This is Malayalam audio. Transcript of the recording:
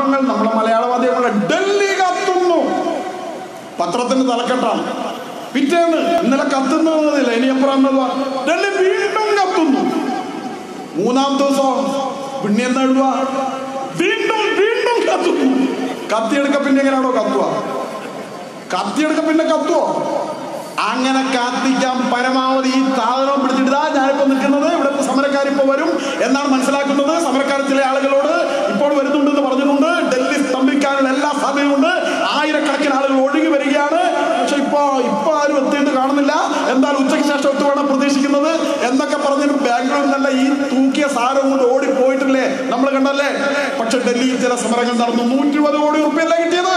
മാധ്യമങ്ങൾ നമ്മുടെ മലയാള മാധ്യമങ്ങളെ ഡൽഹി കത്തുന്നു. പത്രത്തിന് തലക്കെട്ടാണ്. പിറ്റേന്ന് ഇന്നലെ കത്തുന്നതില്ല ഇനിയപ്പുറം ഡൽഹി വീണ്ടും കത്തുന്നു. മൂന്നാം ദിവസം പിന്നെ എന്താ ഇടുക. വീണ്ടും വീണ്ടും കത്തുന്നു. കത്തിയെടുക്ക പിന്നെ എങ്ങനെയാണോ കത്തുക? കത്തിയെടുക്ക പിന്നെ കത്തുവോ? അങ്ങനെ കാത്തിക്കാൻ പരമാവധി ഈ സാധനം പിടിച്ചിട്ടാ ഞാനിപ്പോ നിൽക്കുന്നത്. ഇവിടെ സമരക്കാരിപ്പോ വരും എന്നാണ് മനസ്സിലാക്കുന്നത്. സമരക്കാരത്തിലെ ആയിരക്കണക്കിന് ആളുകൾ ഒഴുകി വരികയാണ്. പക്ഷെ ഇപ്പൊ ഇപ്പൊ ആരും എത്തിയിട്ട് കാണുന്നില്ല. എന്തായാലും ഉച്ചയ്ക്ക് ശേഷം എത്തുവാണ് പ്രതീക്ഷിക്കുന്നത്. എന്നൊക്കെ പറഞ്ഞിട്ട് ബാംഗ്ലൂരിൽ നല്ല ഈ തൂക്കിയ സാധനം കൊണ്ട് ഓടി പോയിട്ടില്ലേ നമ്മൾ കണ്ടല്ലേ? പക്ഷെ ഡൽഹിയിൽ ചില സമരങ്ങൾ നടന്നു. നൂറ്റി കോടി റുപ്യല്ല കിട്ടിയത്?